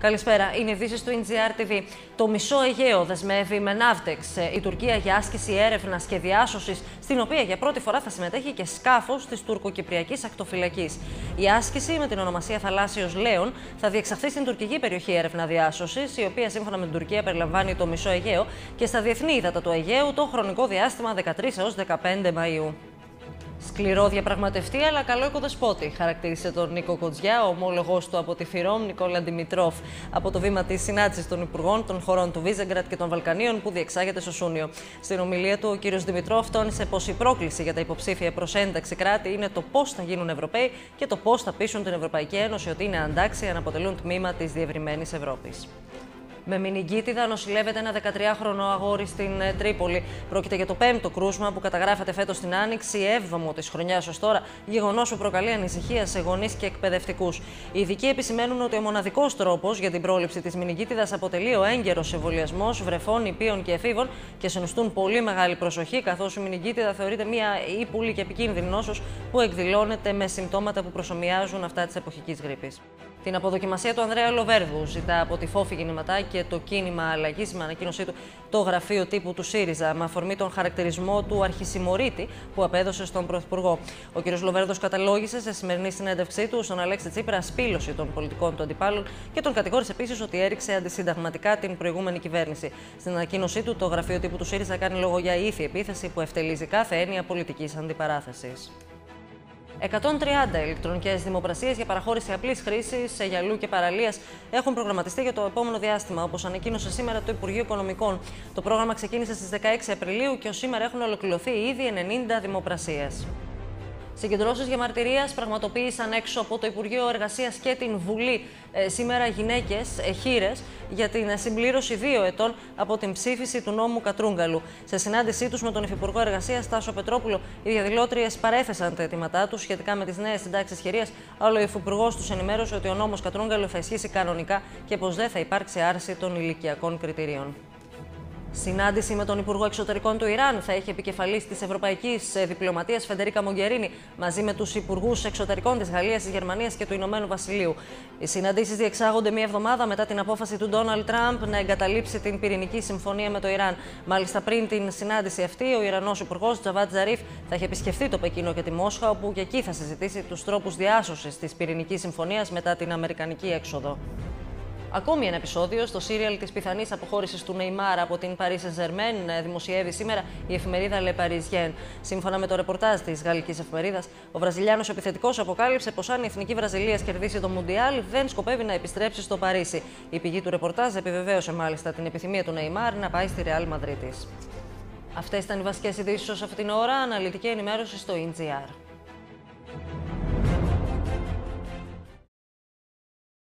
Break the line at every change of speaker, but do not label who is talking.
Καλησπέρα. Είναι ειδήσεις του NGR TV. Το μισό Αιγαίο δεσμεύει με Ναύτεξ η Τουρκία για άσκηση έρευνα και διάσωσης, στην οποία για πρώτη φορά θα συμμετέχει και σκάφος της τουρκοκυπριακής ακτοφυλακής. Η άσκηση με την ονομασία Θαλάσσιος Λέων θα διεξαχθεί στην τουρκική περιοχή έρευνα διάσωσης, η οποία σύμφωνα με την Τουρκία περιλαμβάνει το μισό Αιγαίο και στα διεθνή ύδατα του Αιγαίου το χρονικό διάστημα 13 έως 15 Μαου. Σκληρό διαπραγματευτή, αλλά καλό οικοδεσπότη, χαρακτήρισε τον Νίκο Κοτζιά, ο ομόλογος του από τη Φιρόμ, Νικόλα Ντιμητρόφ, από το βήμα της συνάντησης των Υπουργών των χωρών του Βίζεγκρατ και των Βαλκανίων που διεξάγεται στο Σούνιο. Στην ομιλία του, ο κ. Δημητρόφ τόνισε πως η πρόκληση για τα υποψήφια προς ένταξη κράτη είναι το πώς θα γίνουν Ευρωπαίοι και το πώς θα πείσουν την Ευρωπαϊκή Ένωση ότι είναι αντάξια να αποτελούν τμήμα της διευρυμένης Ευρώπης. Με μηνυγκίτιδα νοσηλεύεται ένα 13χρονο αγόρι στην ε, Τρίπολη. Πρόκειται για το πέμπτο κρούσμα που καταγράφεται φέτος στην Άνοιξη, έβδομο της χρονιάς ως τώρα, γεγονός που προκαλεί ανησυχία σε γονείς και εκπαιδευτικούς. Οι ειδικοί επισημαίνουν ότι ο μοναδικός τρόπος για την πρόληψη της μηνυγκίτιδας αποτελεί ο έγκαιρος εμβολιασμός βρεφών, υπείων και εφήβων και συνιστούν πολύ μεγάλη προσοχή, καθώς η μηνυγκίτιδα θεωρείται μια ύπουλη και επικίνδυνη νόσος που εκδηλώνεται με συμπτώματα που προσωμιάζουν αυτά της εποχικής γρήπης. Την αποδοκιμασία του Ανδρέα Λοβέρδου ζητά από τη Φόφη Κινηματά και το κίνημα αλλαγής με ανακοίνωσή του το γραφείο τύπου του ΣΥΡΙΖΑ με αφορμή τον χαρακτηρισμό του αρχισημωρίτη που απέδωσε στον Πρωθυπουργό. Ο κ. Λοβέρδος καταλόγησε σε σημερινή συνέντευξή του στον Αλέξη Τσίπρα σπήλωση των πολιτικών του αντιπάλων και τον κατηγόρησε επίσης ότι έριξε αντισυνταγματικά την προηγούμενη κυβέρνηση. Στην ανακοίνωσή του, το γραφείο τύπου του ΣΥΡΙΖΑ κάνει λόγο για ήθη επίθεση που ευτελίζει κάθε έννοια πολιτικής αντιπαράθεσης. 130 ηλεκτρονικές δημοπρασίες για παραχώρηση απλής χρήσης σε γυαλού και παραλίας έχουν προγραμματιστεί για το επόμενο διάστημα, όπως ανακοίνωσε σήμερα το Υπουργείο Οικονομικών. Το πρόγραμμα ξεκίνησε στις 16 Απριλίου και ως σήμερα έχουν ολοκληρωθεί ήδη 90 δημοπρασίες. Συγκεντρώσεις για μαρτυρία πραγματοποίησαν έξω από το Υπουργείο Εργασίας και την Βουλή ε, σήμερα γυναίκες ε, χείρες για την συμπλήρωση δύο ετών από την ψήφιση του νόμου Κατρούγκαλου. Σε συνάντησή τους με τον Υφυπουργό Εργασίας Τάσο Πετρόπουλο, οι διαδηλώτριες παρέθεσαν τα αιτήματά τους σχετικά με τις νέες συντάξεις χειρίας, αλλά ο Υφυπουργός τους ενημέρωσε ότι ο νόμος Κατρούγκαλου θα ισχύσει κανονικά και πως δεν θα υπάρξει άρση των ηλικιακών κριτηρίων. Συνάντηση με τον Υπουργό Εξωτερικών του Ιράν θα έχει επικεφαλής της Ευρωπαϊκής Διπλωματίας Φεντερίκα Μογκερίνη μαζί με τους Υπουργούς Εξωτερικών της Γαλλίας, της Γερμανίας και του Ηνωμένου Βασιλείου. Οι συναντήσεις διεξάγονται μία εβδομάδα μετά την απόφαση του Ντόναλτ Τραμπ να εγκαταλείψει την πυρηνική συμφωνία με το Ιράν. Μάλιστα, πριν την συνάντηση αυτή, ο Ιρανός Υπουργός Τζαβάτ Ζαρίφ θα έχει επισκεφθεί το Πεκίνο και τη Μόσχα, όπου και εκεί θα συζητήσει τους τρόπους διάσωσης της πυρηνικής συμφωνίας μετά την Αμερικανική έξοδο. Ακόμη ένα επεισόδιο στο σύριαλ της πιθανής αποχώρησης του Νεϊμάρ από την Paris Saint-Germain δημοσιεύει σήμερα η εφημερίδα Le Parisien. Σύμφωνα με το ρεπορτάζ της γαλλικής εφημερίδας, ο Βραζιλιάνος επιθετικός αποκάλυψε πως αν η εθνική Βραζιλίας κερδίσει το Μουντιάλ, δεν σκοπεύει να επιστρέψει στο Παρίσι. Η πηγή του ρεπορτάζ επιβεβαίωσε μάλιστα την επιθυμία του Νεϊμάρ να πάει στη Ρεάλ Μαδρίτη. Αυτές ήταν οι βασικές ειδήσεις ως αυτήν την ώρα. Αναλυτική ενημέρωση στο NGR.